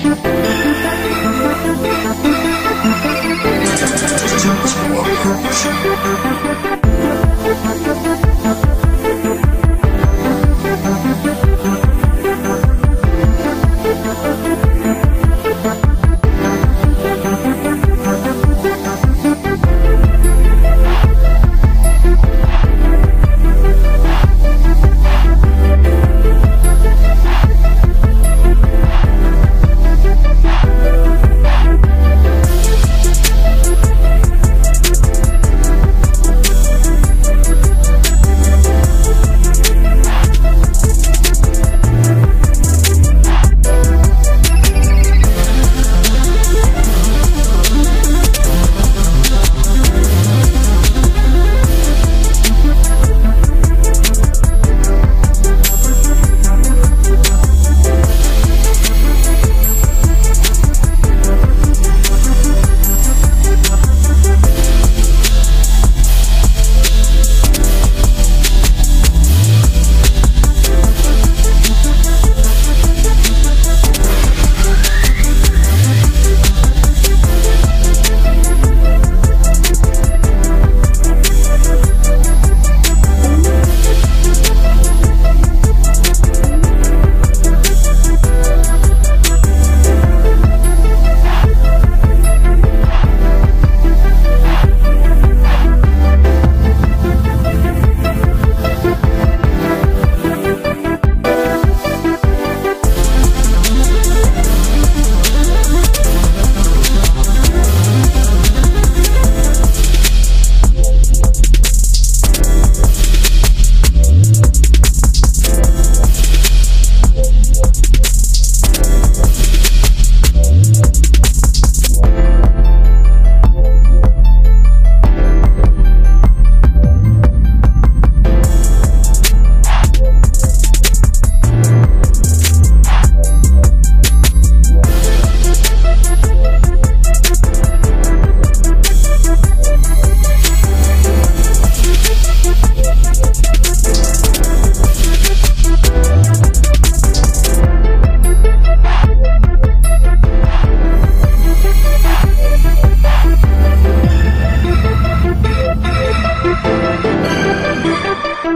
Thank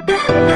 thank you.